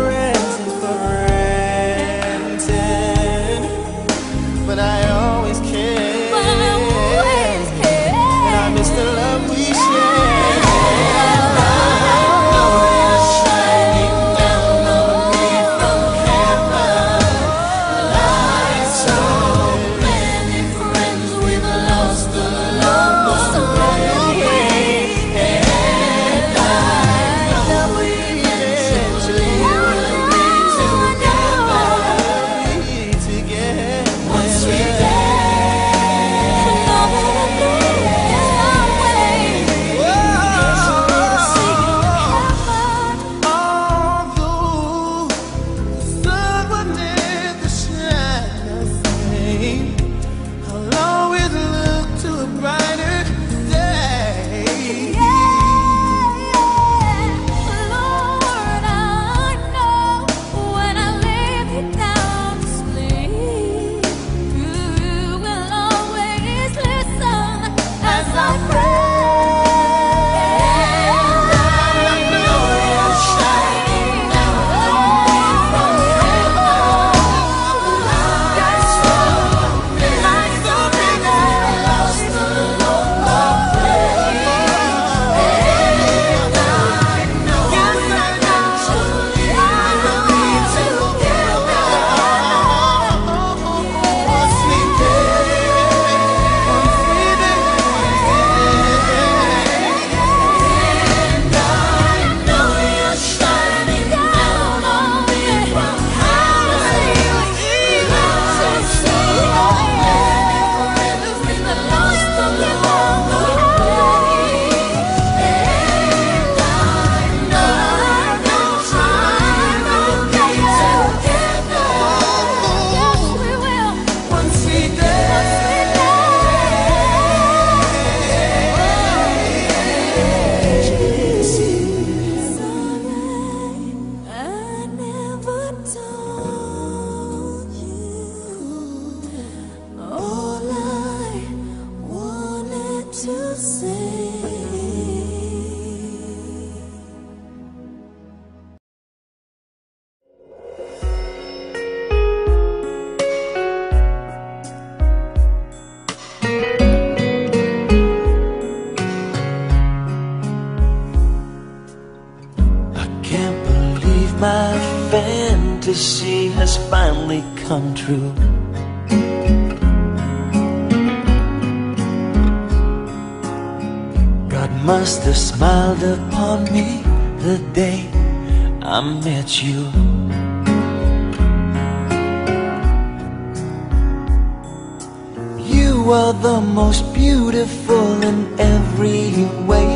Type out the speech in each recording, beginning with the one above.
forever. I can't believe my fantasy has finally come true. Must have smiled upon me the day I met you. You are the most beautiful in every way.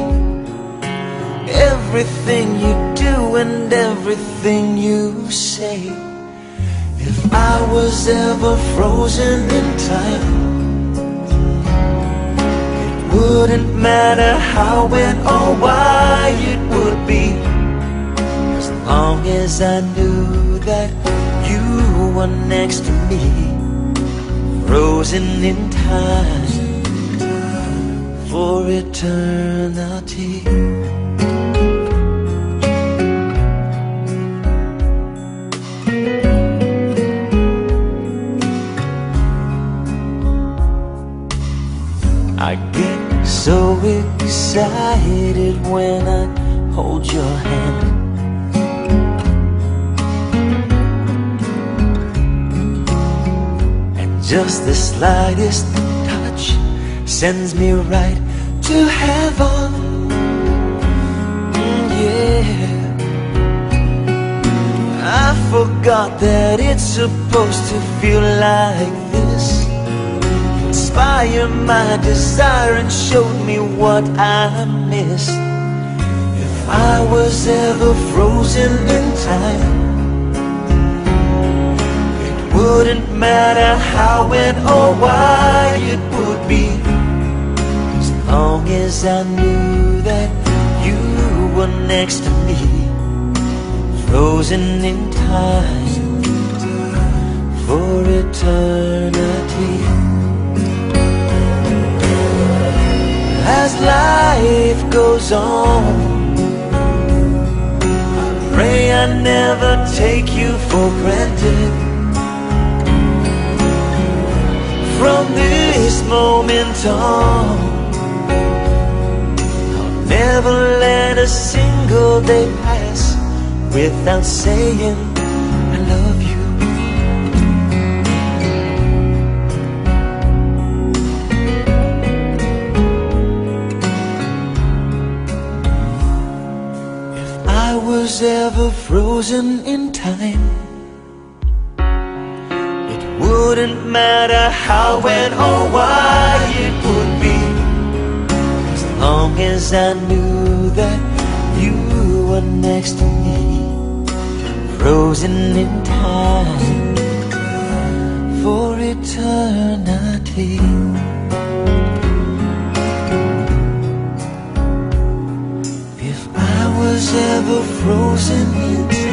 Everything you do and everything you say. If I was ever frozen in time, wouldn't matter how, when, or why it would be. As long as I knew that you were next to me, frozen in time for eternity. Excited when I hold your hand. And just the slightest touch sends me right to heaven. Mm, yeah. I forgot that it's supposed to feel like this inspire my desire and showed me what I missed. If I was ever frozen in time, it wouldn't matter how, when, or why it would be. As long as I knew that you were next to me, frozen in time for eternity. As life goes on. I pray I never take you for granted. From this moment on, I'll never let a single day pass without saying I was ever frozen in time, it wouldn't matter how, when, or why it would be. As long as I knew that you were next to me, frozen in time for eternity. Ever frozen in